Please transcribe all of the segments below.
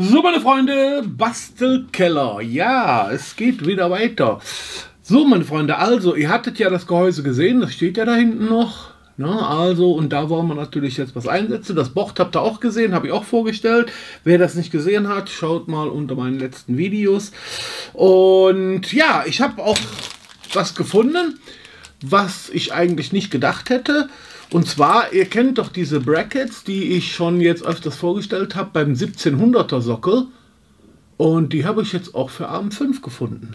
So, meine Freunde, Bastelkeller. Ja, es geht wieder weiter. So, meine Freunde, also, ihr hattet ja das Gehäuse gesehen, das steht ja da hinten noch. Na, also, und da wollen wir natürlich jetzt was einsetzen. Das Bocht habt ihr auch gesehen, habe ich auch vorgestellt. Wer das nicht gesehen hat, schaut mal unter meinen letzten Videos. Und ja, ich habe auch was gefunden, was ich eigentlich nicht gedacht hätte. Und zwar, ihr kennt doch diese Brackets, die ich schon jetzt öfters vorgestellt habe beim 1700er Sockel. Und die habe ich jetzt auch für Arm 5 gefunden.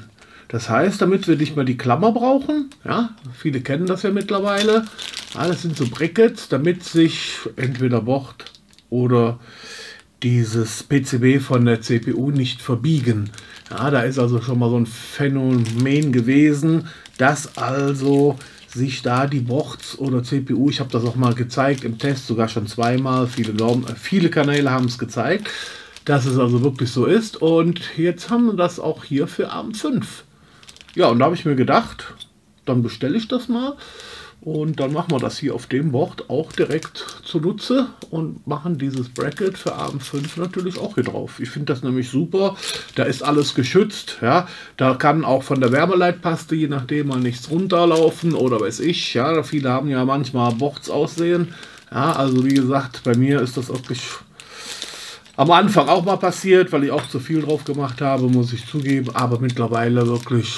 Das heißt, damit wir nicht mehr die Klammer brauchen, ja, viele kennen das ja mittlerweile, ja, sind so Brackets, damit sich entweder Bocht oder dieses PCB von der CPU nicht verbiegen. Ja, da ist also schon mal so ein Phänomen gewesen, dass also sich da die Bochts oder CPU, ich habe das auch mal gezeigt im Test, sogar schon zweimal, viele, glauben, äh, viele Kanäle haben es gezeigt, dass es also wirklich so ist. Und jetzt haben wir das auch hier für Abend 5. Ja, und da habe ich mir gedacht, dann bestelle ich das mal. Und dann machen wir das hier auf dem Board auch direkt zunutze und machen dieses Bracket für Abend 5 natürlich auch hier drauf. Ich finde das nämlich super. Da ist alles geschützt. Ja, Da kann auch von der Wärmeleitpaste, je nachdem, mal nichts runterlaufen oder weiß ich. Ja, Viele haben ja manchmal Boards aussehen. Ja, also wie gesagt, bei mir ist das wirklich am Anfang auch mal passiert, weil ich auch zu viel drauf gemacht habe, muss ich zugeben. Aber mittlerweile wirklich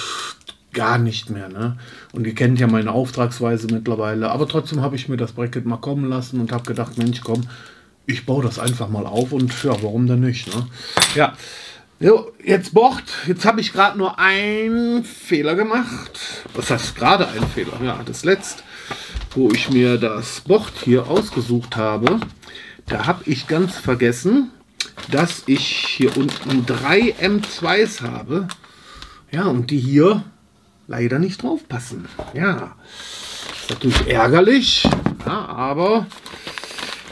gar nicht mehr. Ne? Und ihr kennt ja meine Auftragsweise mittlerweile. Aber trotzdem habe ich mir das Bracket mal kommen lassen und habe gedacht, Mensch, komm, ich baue das einfach mal auf und ja, warum denn nicht? Ne? Ja, so, jetzt Bocht. Jetzt habe ich gerade nur einen Fehler gemacht. Was heißt gerade ein Fehler? Ja, das letzte, wo ich mir das Bocht hier ausgesucht habe, da habe ich ganz vergessen, dass ich hier unten drei M2s habe. Ja, und die hier leider nicht draufpassen. Ja, ist natürlich ärgerlich, ja, aber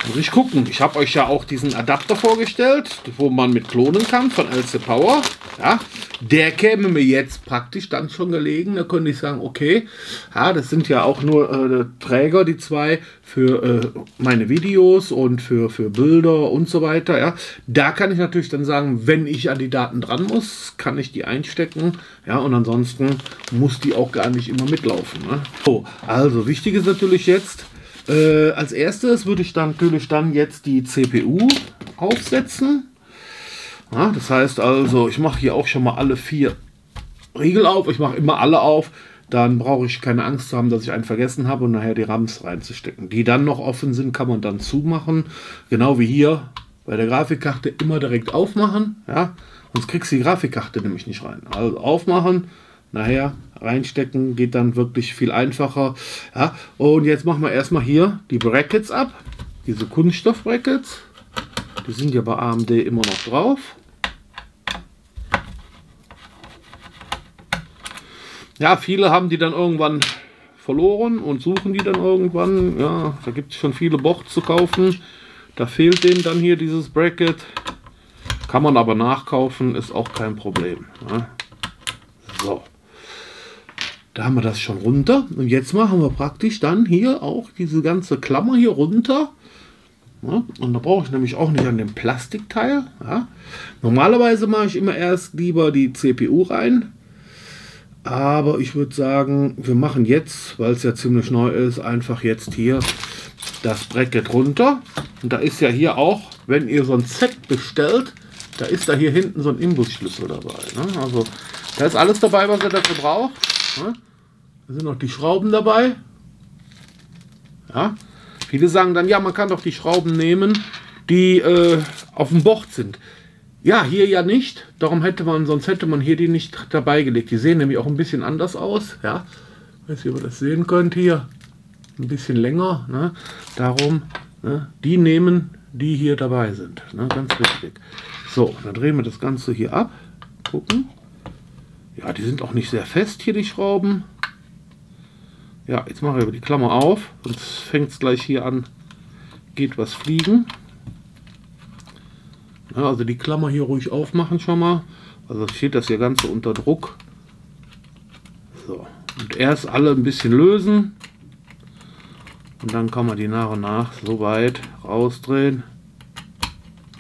muss ich gucken. Ich habe euch ja auch diesen Adapter vorgestellt, wo man mit klonen kann von LC Power. Ja, der käme mir jetzt praktisch dann schon gelegen. Da könnte ich sagen, okay, ja, das sind ja auch nur äh, Träger, die zwei für äh, meine Videos und für, für Bilder und so weiter. Ja, da kann ich natürlich dann sagen, wenn ich an die Daten dran muss, kann ich die einstecken. Ja, und ansonsten muss die auch gar nicht immer mitlaufen. Ne? So, also wichtig ist natürlich jetzt, äh, als erstes würde ich dann natürlich dann jetzt die CPU aufsetzen. Ja, das heißt also, ich mache hier auch schon mal alle vier Riegel auf. Ich mache immer alle auf. Dann brauche ich keine Angst zu haben, dass ich einen vergessen habe und nachher die RAMs reinzustecken. Die dann noch offen sind, kann man dann zumachen. Genau wie hier bei der Grafikkarte immer direkt aufmachen. Ja, sonst kriegst du die Grafikkarte nämlich nicht rein. Also aufmachen, nachher reinstecken, geht dann wirklich viel einfacher. Ja, und jetzt machen wir erstmal hier die Brackets ab. Diese Kunststoff-Brackets. Die sind ja bei AMD immer noch drauf. Ja, viele haben die dann irgendwann verloren und suchen die dann irgendwann. Ja, da gibt es schon viele Boards zu kaufen. Da fehlt denen dann hier dieses Bracket. Kann man aber nachkaufen, ist auch kein Problem. Ja. So. Da haben wir das schon runter. Und jetzt machen wir praktisch dann hier auch diese ganze Klammer hier runter. Ja, und da brauche ich nämlich auch nicht an dem Plastikteil. Ja. Normalerweise mache ich immer erst lieber die CPU rein. Aber ich würde sagen, wir machen jetzt, weil es ja ziemlich neu ist, einfach jetzt hier das Bracket runter. Und da ist ja hier auch, wenn ihr so ein Set bestellt, da ist da hier hinten so ein Imbusschlüssel dabei. Ne? Also da ist alles dabei, was ihr dafür braucht. Ne? Da sind noch die Schrauben dabei. Ja. Viele sagen dann, ja, man kann doch die Schrauben nehmen, die äh, auf dem Bocht sind. Ja, hier ja nicht. Darum hätte man, sonst hätte man hier die nicht dabei gelegt. Die sehen nämlich auch ein bisschen anders aus. Ja, weiß nicht, ob ihr das sehen könnt hier. Ein bisschen länger. Ne? Darum, ne? die nehmen, die hier dabei sind. Ne? Ganz wichtig. So, dann drehen wir das Ganze hier ab. Gucken. Ja, die sind auch nicht sehr fest hier, die Schrauben. Ja, jetzt mache ich aber die Klammer auf. Sonst fängt es gleich hier an, geht was fliegen. Ja, also die Klammer hier ruhig aufmachen schon mal. Also steht das hier Ganze unter Druck. So. Und erst alle ein bisschen lösen. Und dann kann man die nach und nach so weit rausdrehen.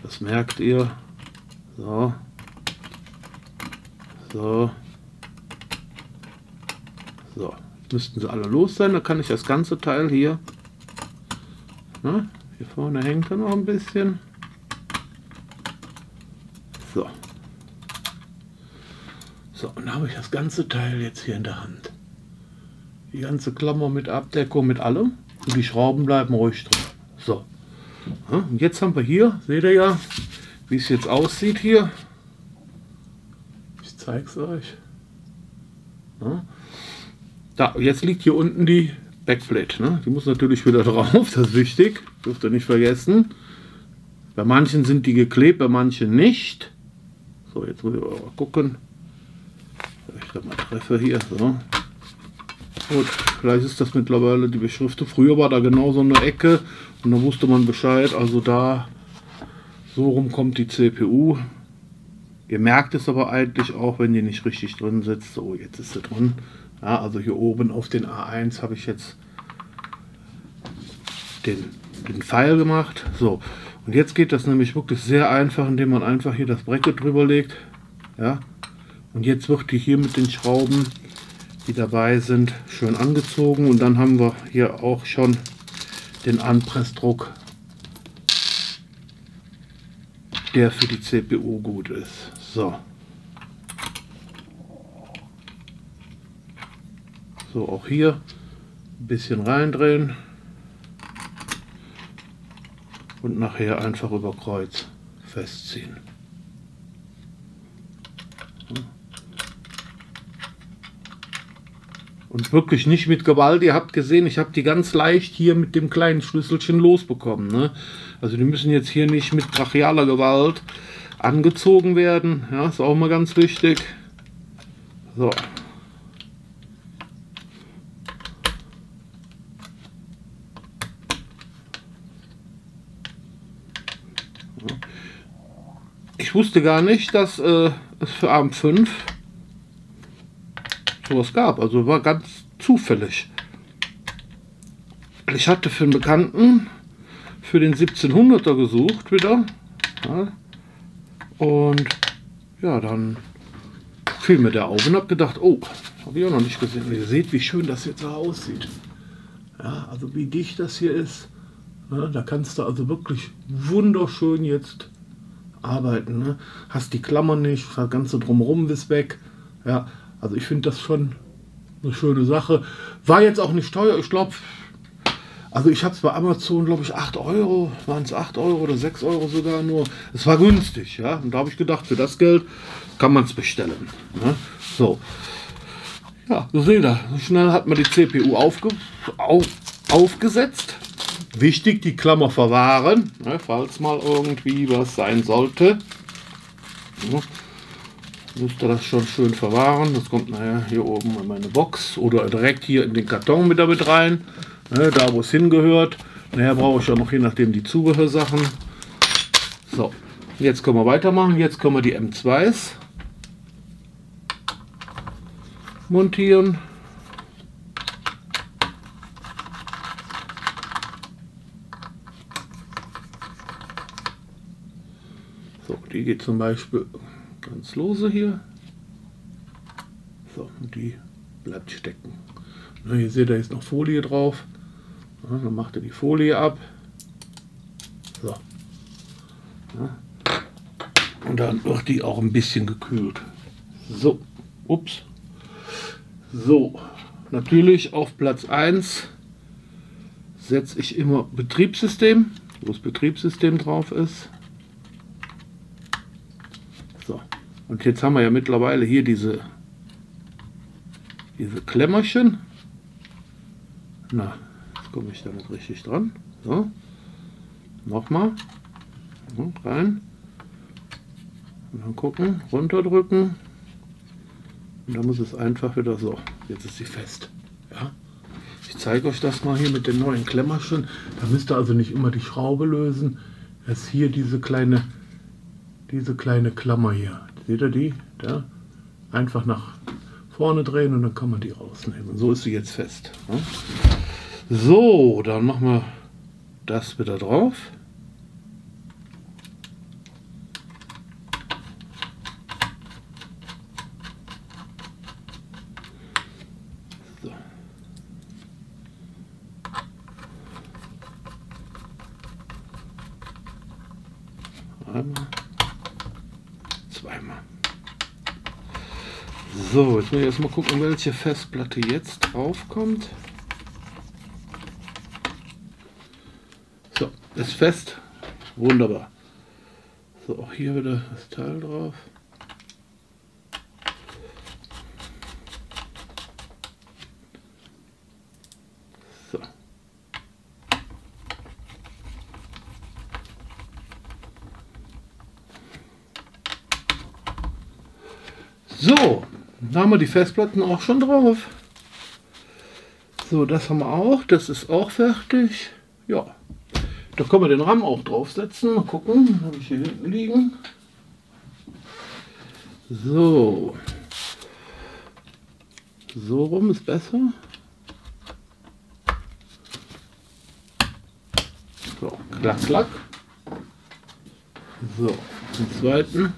Das merkt ihr. So. So. So. Müssten sie alle los sein. Da kann ich das ganze Teil hier. Na, hier vorne hängt er noch ein bisschen. So. So, und dann habe ich das ganze Teil jetzt hier in der Hand. Die ganze Klammer mit Abdeckung, mit allem. Und die Schrauben bleiben ruhig drin. So. Ja, und jetzt haben wir hier, seht ihr ja, wie es jetzt aussieht hier. Ich zeige es euch. Ja. Da, jetzt liegt hier unten die Backplate. Ne? Die muss natürlich wieder drauf, das ist wichtig. Dürft ihr nicht vergessen. Bei manchen sind die geklebt, bei manchen nicht. So, jetzt muss ich mal gucken. Ich da mal treffe hier. So. Gut, vielleicht ist das mittlerweile die Beschriftung. Früher war da genau so eine Ecke und da wusste man Bescheid. Also da so rum kommt die CPU. Ihr merkt es aber eigentlich auch, wenn die nicht richtig drin sitzt. So, jetzt ist sie drin. Ja, also hier oben auf den A1 habe ich jetzt den, den Pfeil gemacht. So, und jetzt geht das nämlich wirklich sehr einfach, indem man einfach hier das Bracket drüber legt. Ja, und jetzt wird die hier mit den Schrauben die dabei sind, schön angezogen. Und dann haben wir hier auch schon den Anpressdruck, der für die CPU gut ist. So. So, auch hier ein bisschen reindrehen und nachher einfach über Kreuz festziehen. Und wirklich nicht mit Gewalt. Ihr habt gesehen, ich habe die ganz leicht hier mit dem kleinen Schlüsselchen losbekommen. Ne? Also die müssen jetzt hier nicht mit brachialer Gewalt angezogen werden. Ja, ist auch mal ganz wichtig. So. Wusste gar nicht, dass äh, es für Abend 5 sowas gab. Also war ganz zufällig. Ich hatte für einen Bekannten für den 1700er gesucht wieder. Ja. Und ja, dann fiel mir der auf und habe gedacht, oh, habe ich auch noch nicht gesehen. Ihr seht, wie schön das jetzt aussieht. Ja, also wie dicht das hier ist. Ja, da kannst du also wirklich wunderschön jetzt arbeiten. Ne? Hast die Klammer nicht, das ganze drumherum ist weg. Ja, also ich finde das schon eine schöne Sache. War jetzt auch nicht teuer. Ich glaube, also ich habe es bei Amazon, glaube ich, 8 Euro, waren es 8 Euro oder 6 Euro sogar nur. Es war günstig, ja. Und da habe ich gedacht, für das Geld kann man es bestellen. Ne? So. Ja, so seht ihr, schnell hat man die CPU aufge auf aufgesetzt. Wichtig, die Klammer verwahren, ne, falls mal irgendwie was sein sollte. Ja müsste das schon schön verwahren. Das kommt nachher hier oben in meine Box oder direkt hier in den Karton mit damit rein, ne, da wo es hingehört. Nachher brauche ich auch noch je nachdem die Zubehörsachen. So, jetzt können wir weitermachen. Jetzt können wir die M2s montieren. So, die geht zum Beispiel ganz lose hier. So, und die bleibt stecken. Na, hier seht ihr, ist noch Folie drauf. Ja, dann macht er die Folie ab. So. Ja. Und dann wird die auch ein bisschen gekühlt. So, ups. So, natürlich auf Platz 1 setze ich immer Betriebssystem, wo das Betriebssystem drauf ist. Und jetzt haben wir ja mittlerweile hier diese, diese Klemmerchen. Na, jetzt komme ich damit richtig dran. So, nochmal. Und rein. Und dann gucken, runterdrücken. Und dann muss es einfach wieder so. Jetzt ist sie fest. Ja. Ich zeige euch das mal hier mit den neuen Klemmerchen. Da müsst ihr also nicht immer die Schraube lösen. Ist hier diese kleine, diese kleine Klammer hier. Seht ihr die? Da. Einfach nach vorne drehen und dann kann man die rausnehmen. So ist sie jetzt fest. Ne? So, dann machen wir das wieder drauf. Einmal. Zweimal. So, jetzt erstmal gucken, welche Festplatte jetzt drauf kommt. So, ist fest. Wunderbar. So, auch hier wieder das Teil drauf. So. So, dann haben wir die Festplatten auch schon drauf. So, das haben wir auch. Das ist auch fertig. Ja. Da können wir den RAM auch draufsetzen. Mal gucken. Habe ich hier hinten liegen. So. So rum ist besser. So, klack, klack. So, den zweiten.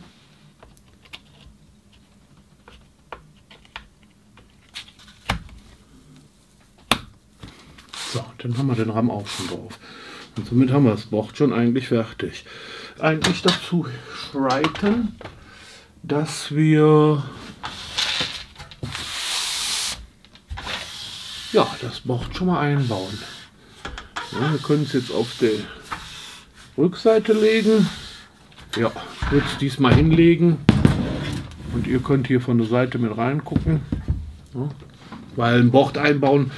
So, dann haben wir den RAM auch schon drauf. Und somit haben wir das Board schon eigentlich fertig. Eigentlich dazu schreiten, dass wir ja, das Board schon mal einbauen. Ja, wir können es jetzt auf die Rückseite legen. Ja, ich würde es diesmal hinlegen. Und ihr könnt hier von der Seite mit reingucken. Ja, weil ein Board einbauen,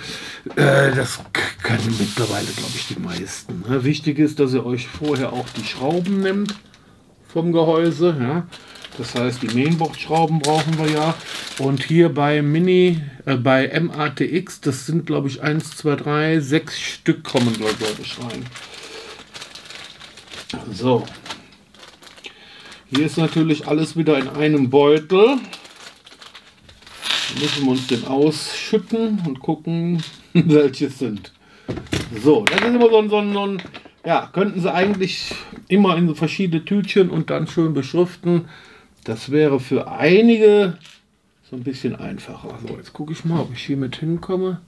äh, das können mittlerweile, glaube ich, die meisten. Ne? Wichtig ist, dass ihr euch vorher auch die Schrauben nimmt vom Gehäuse. Ja? Das heißt, die Mainboard-Schrauben brauchen wir ja. Und hier bei Mini, äh, bei MATX, das sind, glaube ich, 1, 2, 3, 6 Stück kommen, glaube ich, rein. So. Hier ist natürlich alles wieder in einem Beutel. Müssen wir uns den ausschütten und gucken, welche sind. So, das ist immer so ein, so ein, so ein, ja, könnten sie eigentlich immer in so verschiedene Tütchen und dann schön beschriften. Das wäre für einige so ein bisschen einfacher. So, jetzt gucke ich mal, ob ich hier mit hinkomme.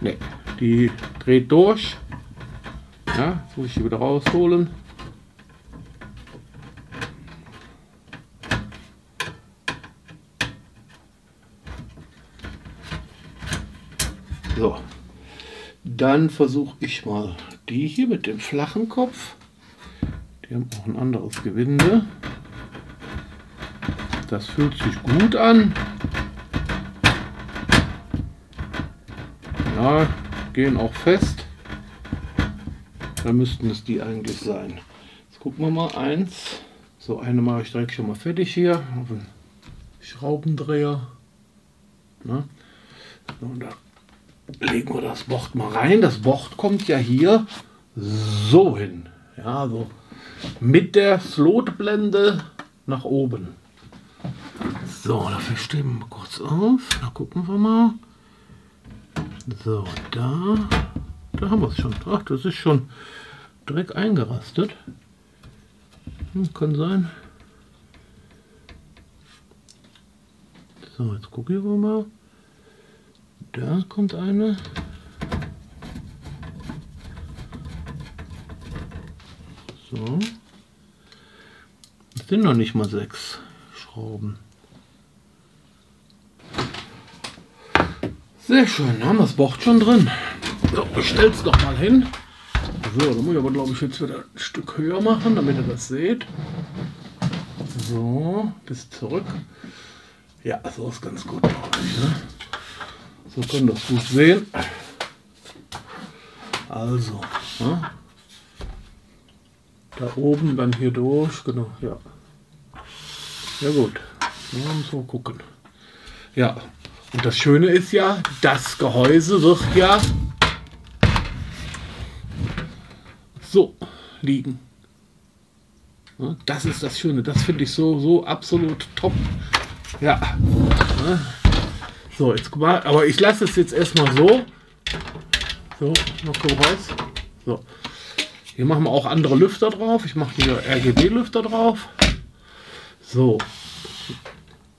Ne, die dreht durch. Ja, jetzt muss ich die wieder rausholen. So, dann versuche ich mal die hier mit dem flachen Kopf. Die haben auch ein anderes Gewinde. Das fühlt sich gut an. Ja, gehen auch fest. Da müssten es die eigentlich sein. Jetzt gucken wir mal eins. So, eine mache ich direkt schon mal fertig hier. Schraubendreher. Na? Und da legen wir das Bocht mal rein. Das Bocht kommt ja hier so hin. Ja, so mit der Slotblende nach oben. So, dafür stehen wir kurz auf. Da gucken wir mal. So, da, da haben wir es schon. Ach, das ist schon direkt eingerastet. Hm, kann sein. So, jetzt gucken wir mal. Da kommt eine. So. Das sind noch nicht mal sechs Schrauben. Sehr schön, haben das Bocht schon drin. So, ich stelle es noch mal hin. So, da muss ich aber glaube ich jetzt wieder ein Stück höher machen, damit ihr das seht. So, bis zurück. Ja, so ist ganz gut, ich. Ne? So können das gut sehen. Also, ne? da oben dann hier durch, genau, ja. Ja gut, ja, wir gucken. Ja, und das Schöne ist ja, das Gehäuse wird ja so liegen. Das ist das Schöne, das finde ich so, so absolut top. Ja. So, jetzt mal, aber ich lasse es jetzt erstmal so. So, noch raus. So. Hier machen wir auch andere Lüfter drauf. Ich mache hier RGB-Lüfter drauf. So.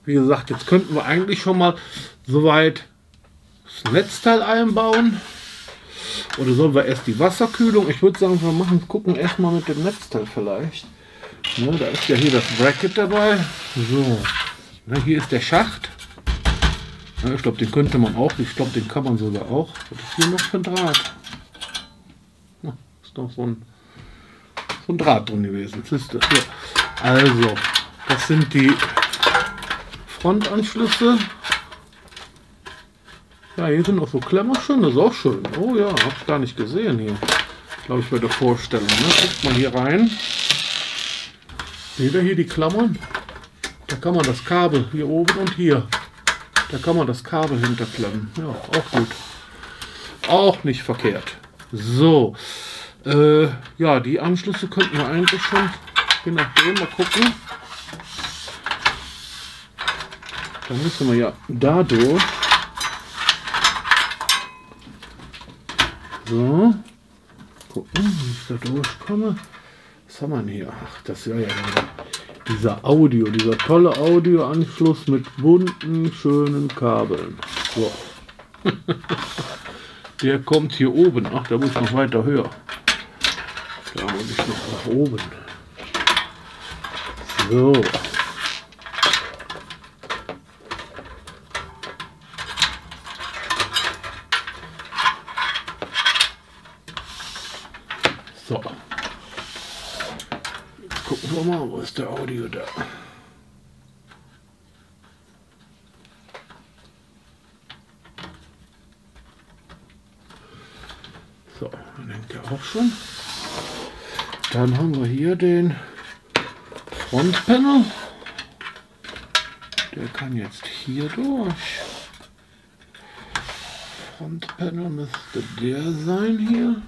Wie gesagt, jetzt könnten wir eigentlich schon mal soweit das Netzteil einbauen. Oder sollen wir erst die Wasserkühlung? Ich würde sagen, wir machen, gucken erstmal mit dem Netzteil vielleicht. Ne, da ist ja hier das Bracket dabei. So, ne, hier ist der Schacht. Ja, ich glaube, den könnte man auch. Ich glaube, den kann man sogar auch. Was ist hier noch für ein Draht? Ja, ist noch so ein, so ein Draht drin gewesen. Siehst du? Hier. Also, das sind die Frontanschlüsse. Ja, hier sind noch so Klemmerchen, das ist auch schön. Oh ja, habe ich gar nicht gesehen hier. Glaube ich bei der Vorstellung. Ne? Guckt mal hier rein. Seht ihr hier die Klammern? Da kann man das Kabel hier oben und hier. Da kann man das Kabel hinterklemmen. Ja, auch gut. Auch nicht verkehrt. So. Äh, ja, die Anschlüsse könnten wir eigentlich schon, je nachdem, mal gucken. Dann müssen wir ja dadurch. So. Gucken, wie ich da durchkomme. Was haben wir denn hier? Ach, das ist ja ja dieser Audio, dieser tolle Audioanschluss mit bunten, schönen Kabeln. So. Der kommt hier oben. Ach, da muss ich noch weiter höher. Da muss ich noch nach oben. So. Jetzt gucken wir mal, wo ist der Audio da? So, dann hängt der auch schon. Dann haben wir hier den Frontpanel. Der kann jetzt hier durch. Frontpanel müsste der sein hier.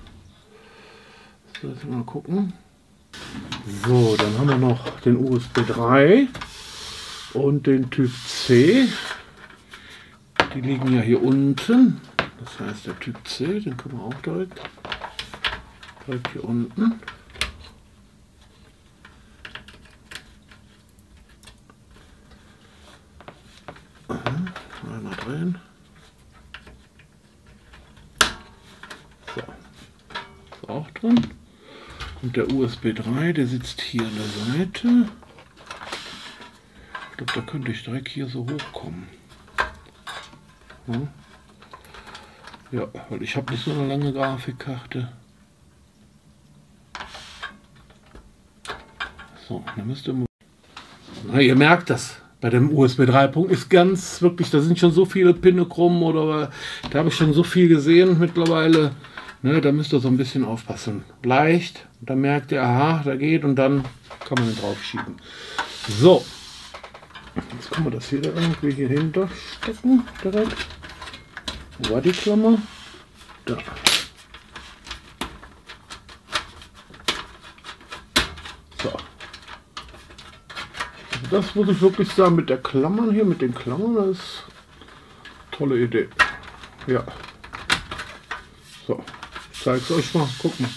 So, jetzt mal gucken. So, dann haben wir noch den USB 3 und den Typ C. Die liegen ja hier unten. Das heißt, der Typ C, den können wir auch direkt, direkt hier unten. Aha, Einmal drehen. So. Ist auch drin. Und der USB 3, der sitzt hier an der Seite. Ich glaube, da könnte ich direkt hier so hochkommen. Hm? Ja, weil ich habe nicht so eine lange Grafikkarte. So, dann müsste Na, ihr merkt das. Bei dem USB 3 Punkt ist ganz wirklich, da sind schon so viele Pinne krumm oder da habe ich schon so viel gesehen mittlerweile. Ne, da müsst ihr so ein bisschen aufpassen. Leicht, da merkt ihr, aha, da geht und dann kann man ihn drauf schieben. So, jetzt können wir das hier irgendwie hier hinter stecken direkt. Wo war die Klammer? Da. So. Das muss ich wirklich sagen, mit der Klammern hier, mit den Klammern, das ist tolle Idee. Ja. So, zeig's euch mal, guck mal.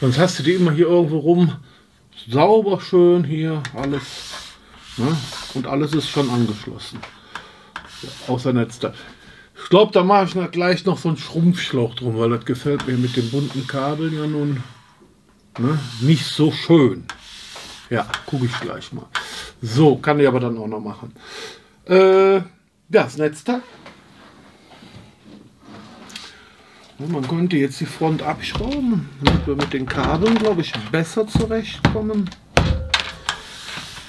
Sonst hast du die immer hier irgendwo rum. Sauber schön hier, alles. Ne? Und alles ist schon angeschlossen. Ja, außer Netzteil. Ich glaube, da mache ich gleich noch so einen Schrumpfschlauch drum, weil das gefällt mir mit den bunten Kabeln ja nun ne, nicht so schön. Ja, gucke ich gleich mal. So, kann ich aber dann auch noch machen. Äh, das Netzteil. Man könnte jetzt die Front abschrauben, damit wir mit den Kabeln, glaube ich, besser zurechtkommen.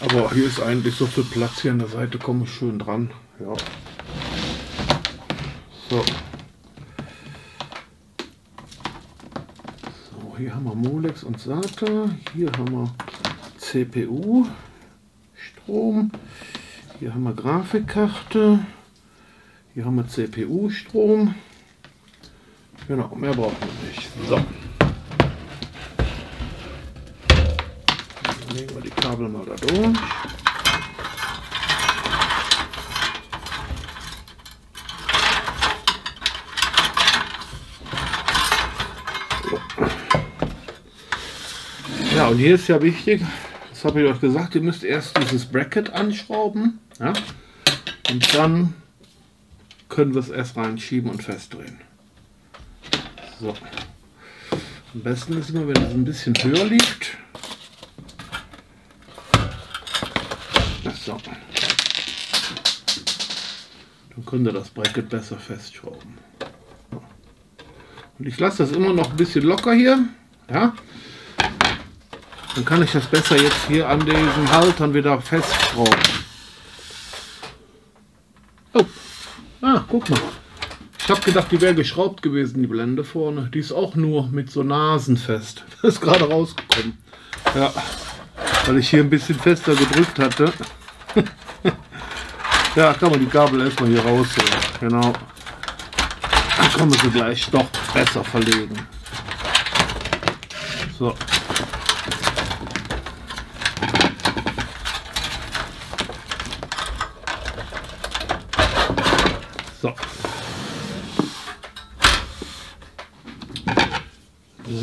Aber hier ist eigentlich so viel Platz hier an der Seite, komme ich schön dran. Ja. So. So, hier haben wir Molex und SATA. Hier haben wir CPU, Strom. Hier haben wir Grafikkarte. Hier haben wir CPU-Strom. Genau, mehr brauchen wir nicht. So. Dann legen wir die Kabel mal da durch. Ja, und hier ist ja wichtig, das habe ich euch gesagt, ihr müsst erst dieses Bracket anschrauben. Ja? Und dann können wir es erst reinschieben und festdrehen. So. Am besten ist immer, wenn es ein bisschen höher liegt. So. Dann könnt ihr das Bracket besser festschrauben. Und ich lasse das immer noch ein bisschen locker hier. Ja. Dann kann ich das besser jetzt hier an diesen Haltern wieder festschrauben. Oh. Ah, guck mal. Ich habe gedacht, die wäre geschraubt gewesen, die Blende vorne. Die ist auch nur mit so Nasen fest. Das ist gerade rausgekommen. Ja, weil ich hier ein bisschen fester gedrückt hatte. ja, kann man die Gabel erstmal hier rausholen. Genau. Dann kann man sie gleich doch besser verlegen. So.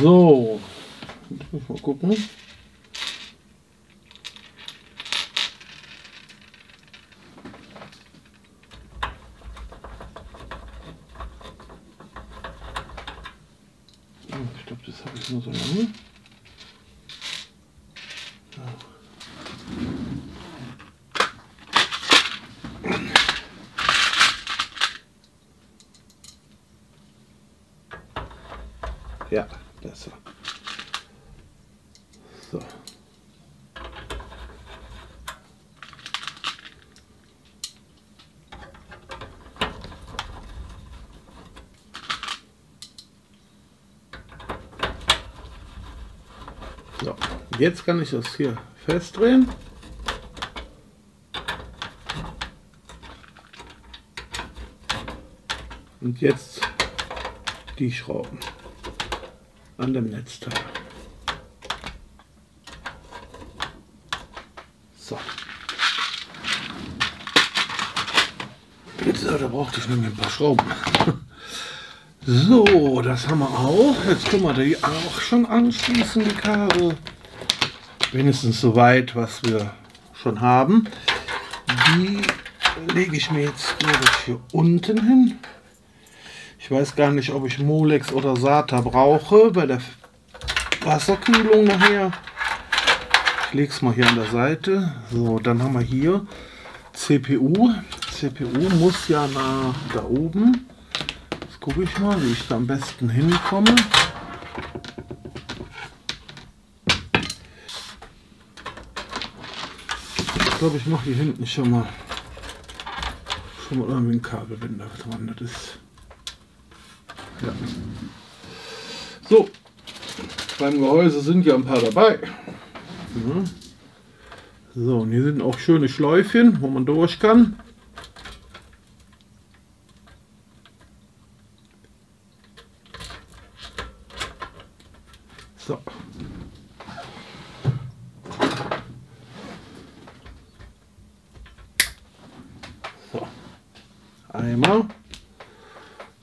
So. Mal gucken. Ich glaube, das habe ich nur so lange. Ja, besser. So. So, jetzt kann ich das hier festdrehen. Und jetzt die Schrauben an dem Netzteil. So. So, da brauchte ich nämlich ein paar Schrauben. So, das haben wir auch. Jetzt können wir die auch schon anschließen, die Kabel. Wenigstens so weit, was wir schon haben. Die lege ich mir jetzt, ich, hier unten hin. Ich weiß gar nicht, ob ich Molex oder SATA brauche bei der Wasserkühlung nachher. Ich lege es mal hier an der Seite. So, dann haben wir hier CPU. CPU muss ja nach da oben. Jetzt gucke ich mal, wie ich da am besten hinkomme. Glaube, ich mache hier hinten schon mal schon mal irgendwie ein Kabelbinder dran. Das ist ja. So, beim Gehäuse sind ja ein paar dabei. Ja. So, und hier sind auch schöne Schläufchen, wo man durch kann. So. So. Einmal.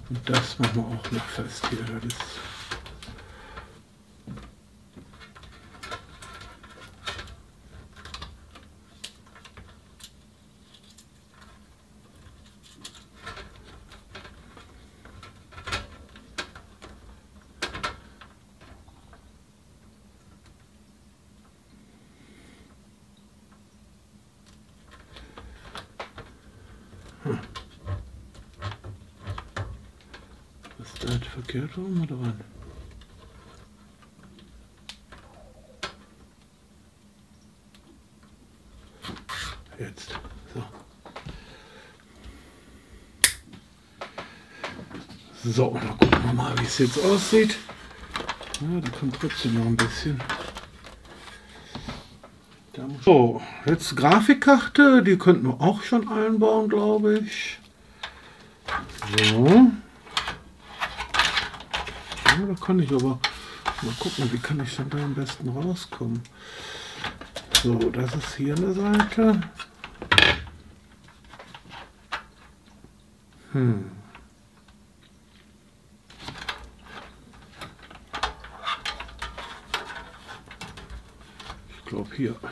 Und das machen wir auch noch fest hier. Das ist Ist das verkehrt rum oder was? Jetzt. So. So, dann gucken wir mal, wie es jetzt aussieht. Ja, da kommt trotzdem noch ein bisschen. So, jetzt Grafikkarte, die könnten wir auch schon einbauen, glaube ich. So. Ja, da kann ich aber mal gucken, wie kann ich denn da am besten rauskommen. So, das ist hier eine Seite. Hm. Ich glaube hier.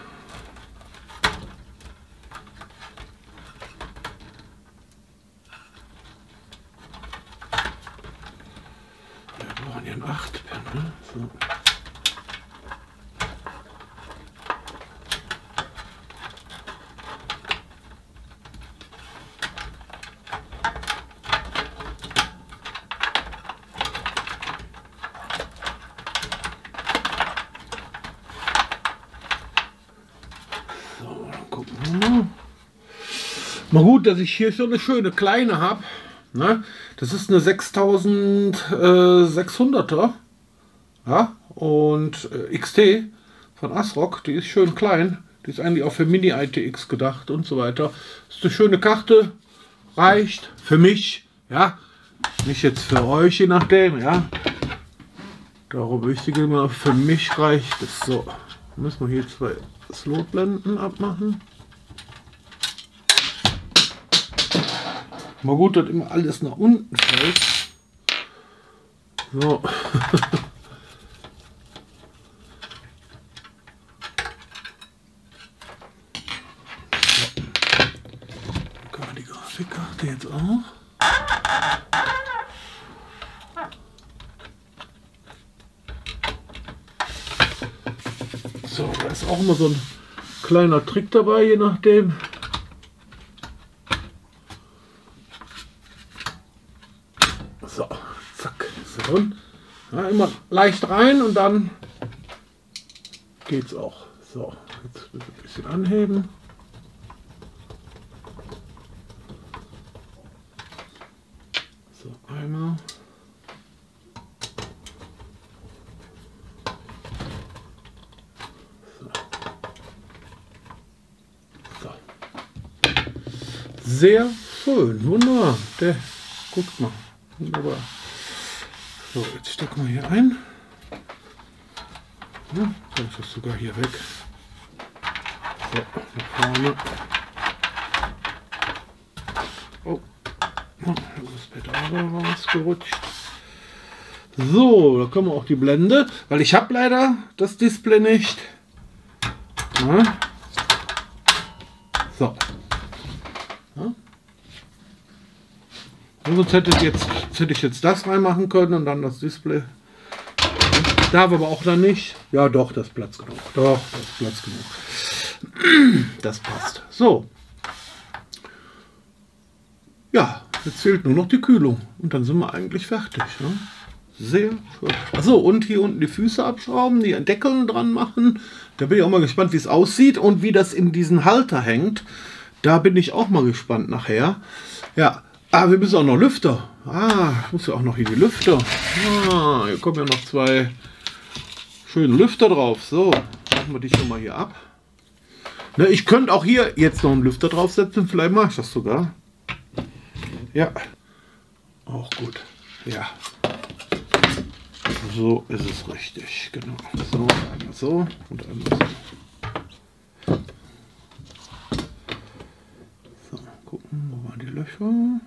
So, dann gucken wir mal. Mal gut, dass ich hier so eine schöne kleine habe. Ne? Das ist eine 6600er. Ja, und äh, XT von ASRock, die ist schön klein. Die ist eigentlich auch für Mini-ITX gedacht und so weiter. Ist eine schöne Karte, reicht für mich, ja. Nicht jetzt für euch, je nachdem, ja. Darum wichtig immer, für mich reicht es. So, müssen wir hier zwei Slotblenden abmachen. Mal gut, dass immer alles nach unten fällt. So. jetzt auch. So, da ist auch immer so ein kleiner Trick dabei, je nachdem. drin. Ja, immer leicht rein und dann geht's auch. So, jetzt ein bisschen anheben. So, einmal. Sehr schön, wunderbar. Der, guckt mal, wunderbar. So, jetzt stecken wir hier ein. Ja, dann ist das sogar hier weg. So, nach vorne. Oh, das Pedal war rausgerutscht. So, da kommen wir auch die Blende, weil ich habe leider das Display nicht. Ja. So. Ja. Sonst hätte jetzt hätte ich jetzt das reinmachen können und dann das Display. Darf aber auch dann nicht. Ja, doch, das Platz genug. Doch, das Platz genug. Das passt. So. Ja, jetzt fehlt nur noch die Kühlung. Und dann sind wir eigentlich fertig. Ne? Sehr schön. Achso, und hier unten die Füße abschrauben, die Deckeln dran machen. Da bin ich auch mal gespannt, wie es aussieht und wie das in diesen Halter hängt. Da bin ich auch mal gespannt nachher. Ja, Ah, wir müssen auch noch Lüfter. Ah, muss ja auch noch hier die Lüfter. Ah, hier kommen ja noch zwei schöne Lüfter drauf. So, machen wir die schon mal hier ab. Ne, ich könnte auch hier jetzt noch einen Lüfter draufsetzen. Vielleicht mache ich das sogar. Ja, auch gut. Ja, so ist es richtig. Genau. So, einmal so und einmal so. So, gucken, wo waren die Löcher?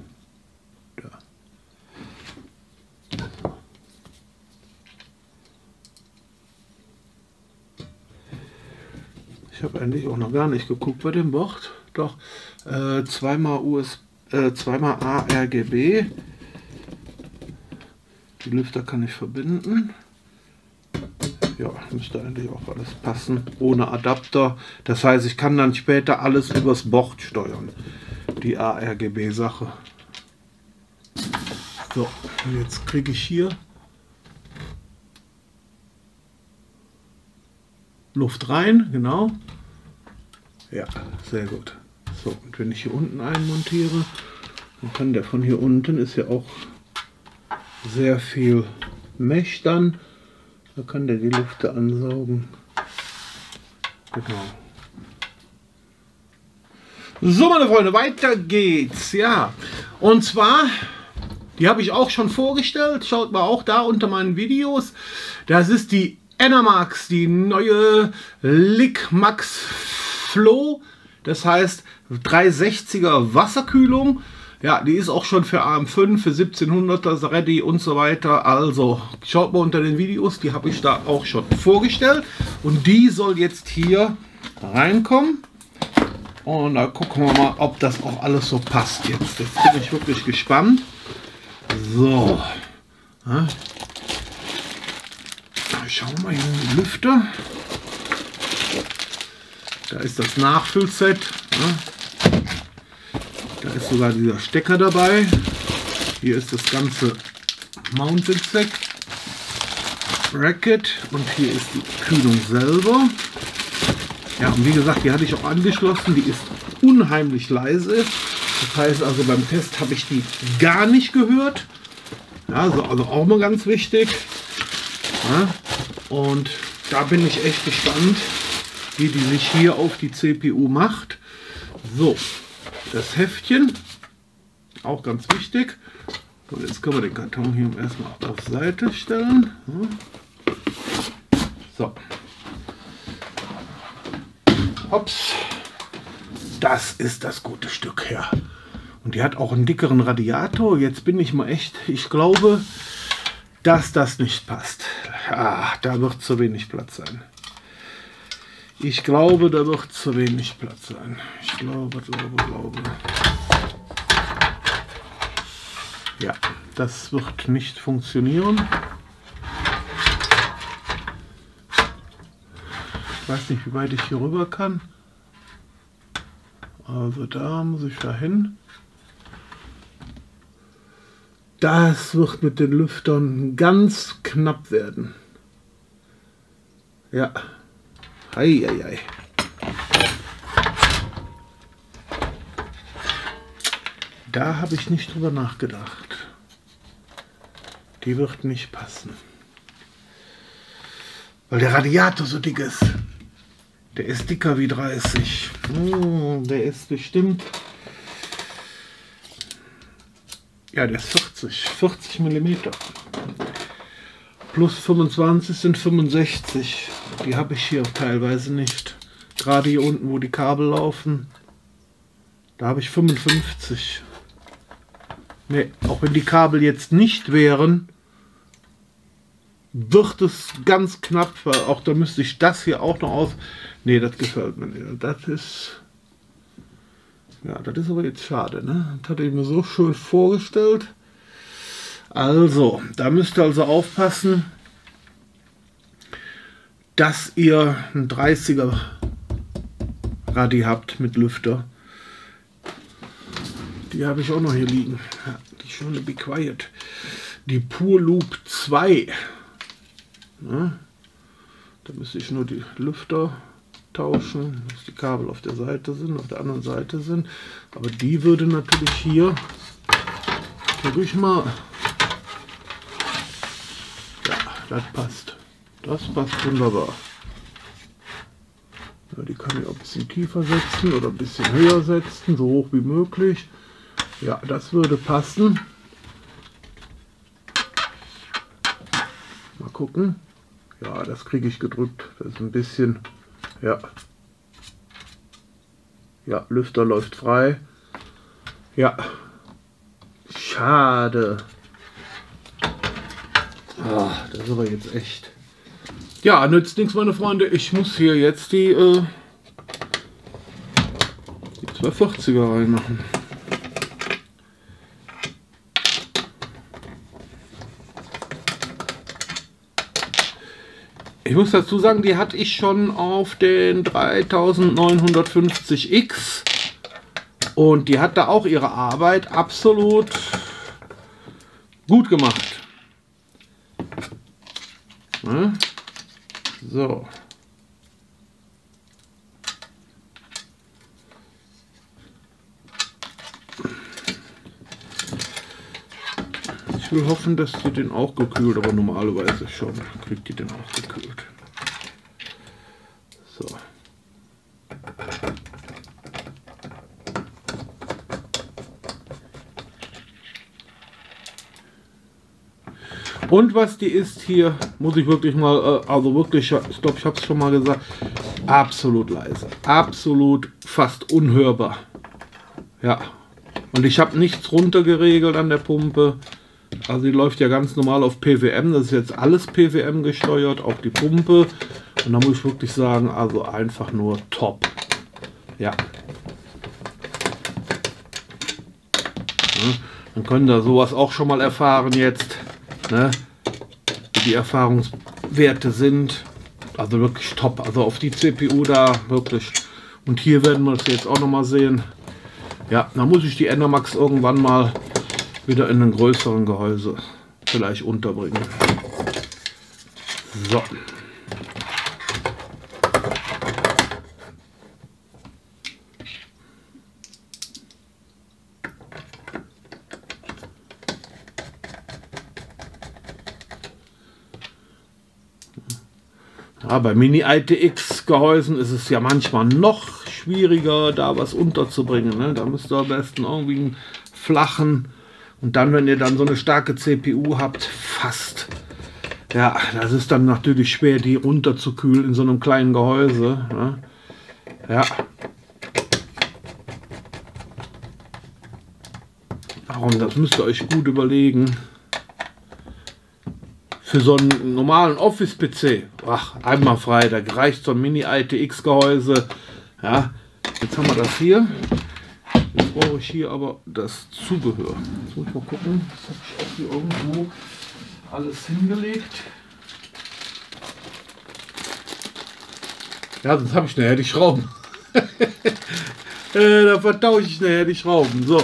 Ich habe eigentlich auch noch gar nicht geguckt bei dem Board. Doch, äh, zweimal US, äh, zweimal ARGB. Die Lüfter kann ich verbinden. Ja, müsste eigentlich auch alles passen. Ohne Adapter. Das heißt, ich kann dann später alles übers Board steuern. Die ARGB-Sache. So, jetzt kriege ich hier Luft rein, genau. Ja, sehr gut. So, und wenn ich hier unten einmontiere, dann kann der von hier unten, ist ja auch sehr viel Mesh dann, da kann der die Lüfte ansaugen. Genau. So, meine Freunde, weiter geht's. Ja, und zwar, die habe ich auch schon vorgestellt. Schaut mal auch da unter meinen Videos. Das ist die Enermax, die neue Lickmax Flow. Das heißt 360er Wasserkühlung. Ja, die ist auch schon für AM5, für 1700er ready und so weiter. Also schaut mal unter den Videos, die habe ich da auch schon vorgestellt. Und die soll jetzt hier reinkommen. Und da gucken wir mal, ob das auch alles so passt jetzt. Jetzt bin ich wirklich gespannt. So. Schauen wir mal hier in die Lüfter. Da ist das Nachfüllset. Ja. Da ist sogar dieser Stecker dabei. Hier ist das ganze Mounted Set. Bracket und hier ist die Kühlung selber. Ja, und wie gesagt, die hatte ich auch angeschlossen. Die ist unheimlich leise. Das heißt also, beim Test habe ich die gar nicht gehört. Ja, also, also auch mal ganz wichtig. Ja, und da bin ich echt gespannt, wie die sich hier auf die CPU macht. So, das Heftchen, auch ganz wichtig. Und jetzt können wir den Karton hier erstmal auf Seite stellen. So. Hops. Das ist das gute Stück her. Und die hat auch einen dickeren Radiator. Jetzt bin ich mal echt, ich glaube, dass das nicht passt. Ah, da wird zu wenig Platz sein. Ich glaube, da wird zu wenig Platz sein. Ich glaube, glaube, glaube. Ja, das wird nicht funktionieren. Ich weiß nicht, wie weit ich hier rüber kann. Also da muss ich da hin. Das wird mit den Lüftern ganz knapp werden. Ja. Hei, hei, hei. Da habe ich nicht drüber nachgedacht. Die wird nicht passen. Weil der Radiator so dick ist. Der ist dicker wie 30. Hm, der ist bestimmt. Ja, der ist 40. 40 mm. Plus 25 sind 65. Die habe ich hier teilweise nicht. Gerade hier unten, wo die Kabel laufen. Da habe ich 55. Ne, auch wenn die Kabel jetzt nicht wären, wird es ganz knapp, weil auch da müsste ich das hier auch noch aus. Ne, das gefällt mir nicht. Das ist. Ja, das ist aber jetzt schade, ne? Das hatte ich mir so schön vorgestellt. Also, da müsst ihr also aufpassen, dass ihr ein 30er Radi habt mit Lüfter. Die habe ich auch noch hier liegen. Die schöne Be Quiet. Die Pure Loop 2. Ja, da müsste ich nur die Lüfter tauschen, dass die Kabel auf der Seite sind, auf der anderen Seite sind. Aber die würde natürlich hier, drücke ich mal, ja, das passt. Das passt wunderbar. Ja, die kann ich auch ein bisschen tiefer setzen oder ein bisschen höher setzen, so hoch wie möglich. Ja, das würde passen. Mal gucken. Ja, das kriege ich gedrückt. Das ist ein bisschen, ja. Ja, Lüfter läuft frei. Ja. Schade. Ah, das ist aber jetzt echt. Ja, nützt nichts, meine Freunde. Ich muss hier jetzt die, äh, die 240er reinmachen. Ich muss dazu sagen, die hatte ich schon auf den 3950X und die hat da auch ihre Arbeit absolut gut gemacht. Ne? So. Will hoffen, dass die den auch gekühlt, aber normalerweise schon kriegt die den auch gekühlt. So. Und was die ist hier, muss ich wirklich mal, äh, also wirklich, ich glaube, ich habe es schon mal gesagt, absolut leise. Absolut fast unhörbar. Ja. Und ich habe nichts runtergeregelt an der Pumpe. Also die läuft ja ganz normal auf PWM. Das ist jetzt alles PWM gesteuert, auch die Pumpe. Und da muss ich wirklich sagen, also einfach nur top. Ja. ja dann können da sowas auch schon mal erfahren jetzt. Ne? Wie die Erfahrungswerte sind. Also wirklich top. Also auf die CPU da wirklich. Und hier werden wir es jetzt auch noch mal sehen. Ja, da muss ich die Endermax irgendwann mal wieder in einem größeren Gehäuse vielleicht unterbringen. So. Ja, bei Mini-ITX-Gehäusen ist es ja manchmal noch schwieriger, da was unterzubringen. Ne? Da müsst ihr am besten irgendwie einen flachen und dann, wenn ihr dann so eine starke CPU habt, fast. Ja, das ist dann natürlich schwer, die runterzukühlen in so einem kleinen Gehäuse. Ne? Ja. Warum, das müsst ihr euch gut überlegen. Für so einen normalen Office-PC, ach, einmal frei, da reicht so ein Mini-ITX-Gehäuse. Ja, jetzt haben wir das hier. Jetzt brauche ich hier aber das Zubehör. Jetzt muss ich mal gucken, das habe ich auch hier irgendwo alles hingelegt. Ja, sonst habe ich nachher die Schrauben. äh, da vertausche ich nachher die Schrauben. So,